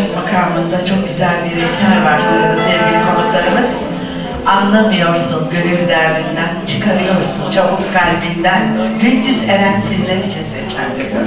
Aşk makamında çok güzel bir eser var sırada sevgili konuklarımız. Anlamıyorsun gönül derdinden, çıkarıyorsun çabuk kalbinden. Gündüz Eren sizler için seslendiriyor.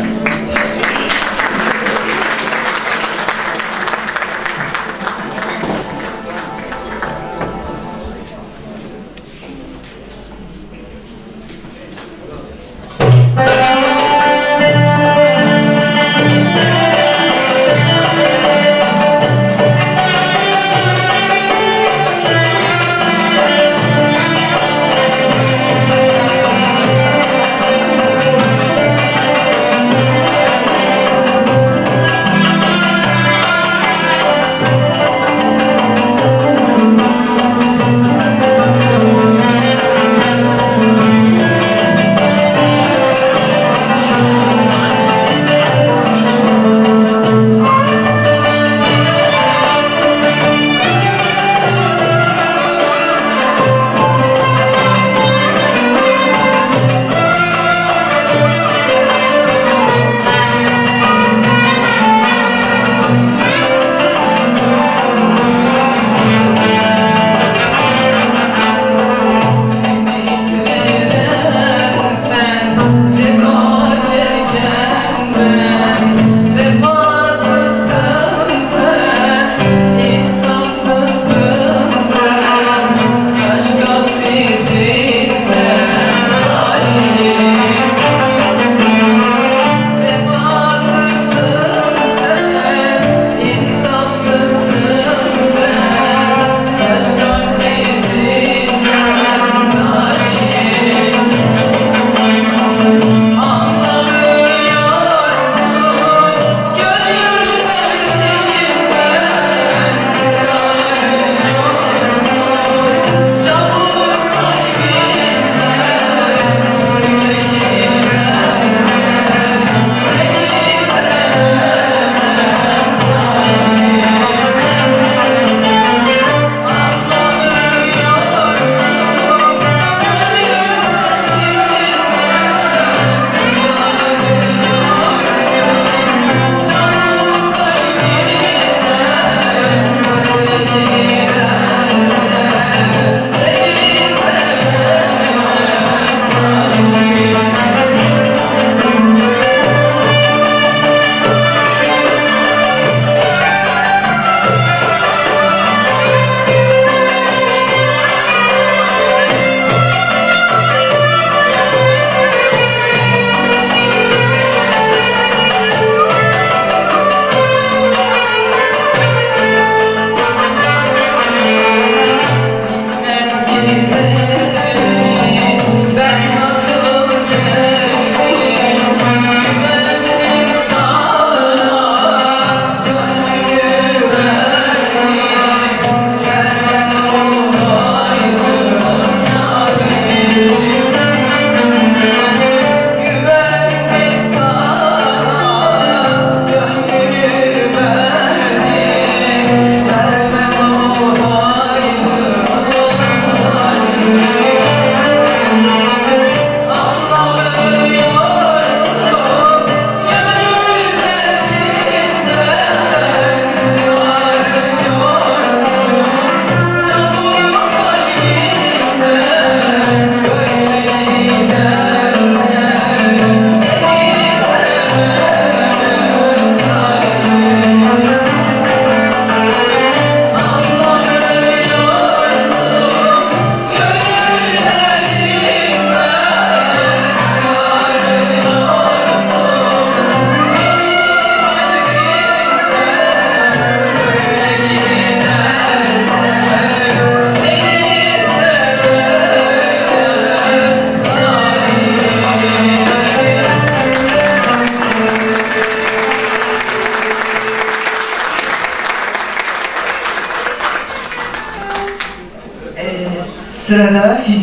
sırada his